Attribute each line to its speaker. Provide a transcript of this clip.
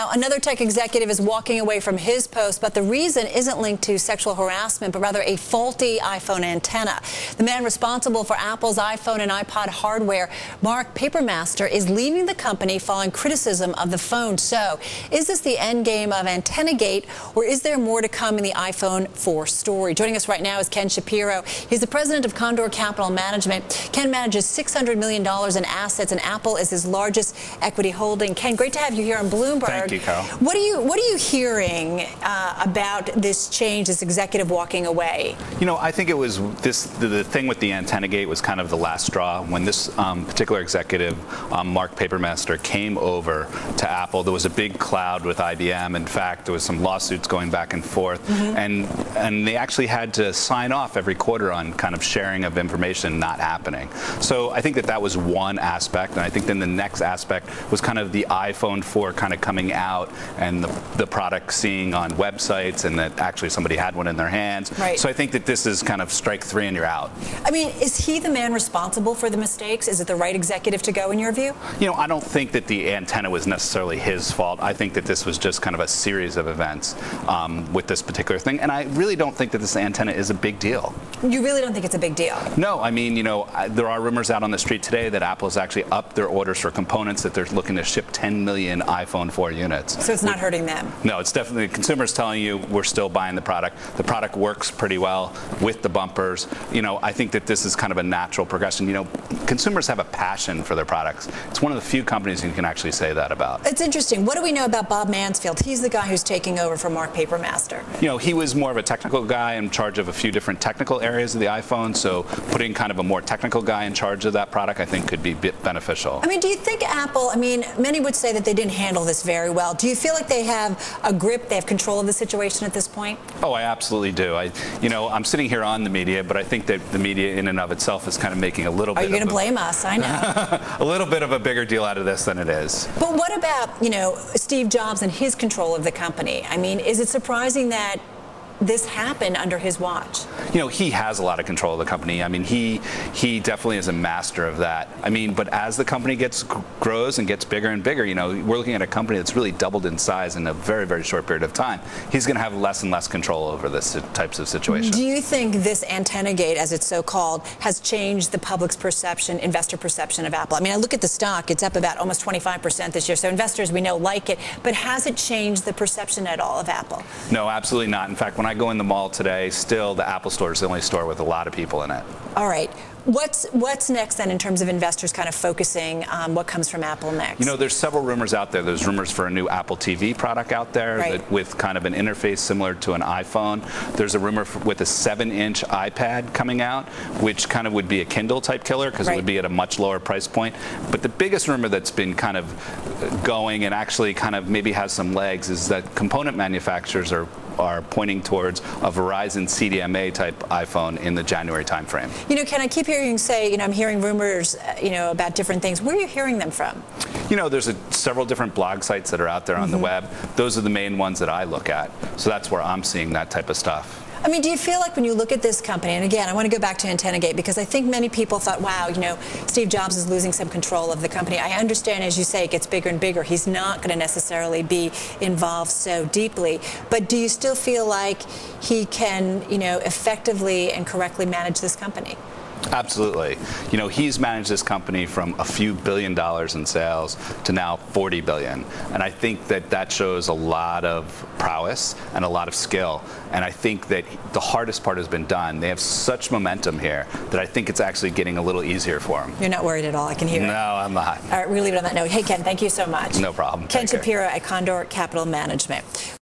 Speaker 1: Now, another tech executive is walking away from his post, but the reason isn't linked to sexual harassment, but rather a faulty iPhone antenna. The man responsible for Apple's iPhone and iPod hardware, Mark Papermaster, is leaving the company following criticism of the phone. So, is this the end game of Antenna Gate, or is there more to come in the iPhone 4 story? Joining us right now is Ken Schapiro. He's the president of Condor Capital Management. Ken manages $600 million in assets, and Apple is his largest equity holding. Ken, great to have you here on Bloomberg.
Speaker 2: Thank you, Carol.
Speaker 1: What are you What are you hearing uh, about this change, this executive walking away?
Speaker 2: You know, I think it was this. The, the thing with the antenna gate was kind of the last straw. When this um, particular executive, um, Mark Papermaster, came over to Apple, there was a big cloud with IBM. In fact, there was some lawsuits going back and forth, mm -hmm. and and they actually had to sign off every quarter on kind of sharing of information not happening. So I think that that was one aspect, and I think then the next aspect was kind of the iPhone 4 kind of coming out and the, the product seeing on websites and that actually somebody had one in their hands.
Speaker 1: Right.
Speaker 2: So I think that this is kind of strike three and you're out.
Speaker 1: I mean, is he the man responsible for the mistakes? Is it the right executive to go in your view?
Speaker 2: You know, I don't think that the antenna was necessarily his fault. I think that this was just kind of a series of events um, with this particular thing. And I really don't think that this antenna is a big deal.
Speaker 1: You really don't think it's a big deal?
Speaker 2: No, I mean, you know, I, there are rumors out on the street today that Apple has actually upped their orders for components, that they're looking to ship 10 million iPhone 4 units units.
Speaker 1: So it's not hurting them?
Speaker 2: No, it's definitely consumers telling you we're still buying the product. The product works pretty well with the bumpers. You know, I think that this is kind of a natural progression. You know, consumers have a passion for their products. It's one of the few companies you can actually say that about.
Speaker 1: It's interesting. What do we know about Bob Mansfield? He's the guy who's taking over for Mark Papermaster.
Speaker 2: You know, he was more of a technical guy in charge of a few different technical areas of the iPhone, so putting kind of a more technical guy in charge of that product I think could be beneficial.
Speaker 1: I mean, do you think Apple, I mean, many would say that they didn't handle this very well well. Do you feel like they have a grip, they have control of the situation at this point?
Speaker 2: Oh, I absolutely do. I, you know, I'm sitting here on the media, but I think that the media in and of itself is kind of making a little
Speaker 1: Are
Speaker 2: bit.
Speaker 1: Are you going to blame us? I know.
Speaker 2: a little bit of a bigger deal out of this than it is.
Speaker 1: But what about, you know, Steve Jobs and his control of the company? I mean, is it surprising that this happened under his watch?
Speaker 2: You know, he has a lot of control of the company. I mean, he he definitely is a master of that. I mean, but as the company gets grows and gets bigger and bigger, you know, we're looking at a company that's really doubled in size in a very very short period of time. He's going to have less and less control over this types of situations.
Speaker 1: Do you think this antenna gate, as it's so called, has changed the public's perception, investor perception of Apple? I mean, I look at the stock; it's up about almost 25 percent this year. So investors we know like it, but has it changed the perception at all of Apple?
Speaker 2: No, absolutely not. In fact, when I go in the mall today, still the Apple Store is the only store with a lot of people in it.
Speaker 1: All right. What's what's next then in terms of investors kind of focusing on what comes from Apple next?
Speaker 2: You know, there's several rumors out there. There's rumors for a new Apple TV product out there
Speaker 1: right.
Speaker 2: with kind of an interface similar to an iPhone. There's a rumor for, with a 7-inch iPad coming out, which kind of would be a Kindle type killer because right. it would be at a much lower price point. But the biggest rumor that's been kind of going and actually kind of maybe has some legs is that component manufacturers are are pointing towards a Verizon CDMA type iPhone in the January timeframe.
Speaker 1: You know, can I keep hearing you say, you know, I'm hearing rumors, uh, you know, about different things. Where are you hearing them from?
Speaker 2: You know, there's a, several different blog sites that are out there on mm -hmm. the mm-hmm. web. Those are the main ones that I look at. So that's where I'm seeing that type of stuff.
Speaker 1: I mean, do you feel like when you look at this company, and again, I want to go back to AntennaGate because I think many people thought, wow, you know, Steve Jobs is losing some control of the company. I understand, as you say, it gets bigger and bigger. He's not going to necessarily be involved so deeply. But do you still feel like he can, you know, effectively and correctly manage this company?
Speaker 2: Absolutely. You know, he's managed this company from a few billion dollars in sales to now 40 billion. And I think that that shows a lot of prowess and a lot of skill. And I think that the hardest part has been done. They have such momentum here that I think it's actually getting a little easier for them.
Speaker 1: You're not worried at all. I can hear
Speaker 2: no,
Speaker 1: it.
Speaker 2: No, I'm not.
Speaker 1: All right, we'll leave it on that note. Hey, Ken, thank you so much.
Speaker 2: No problem.
Speaker 1: Ken Schapiro at Condor Capital Management.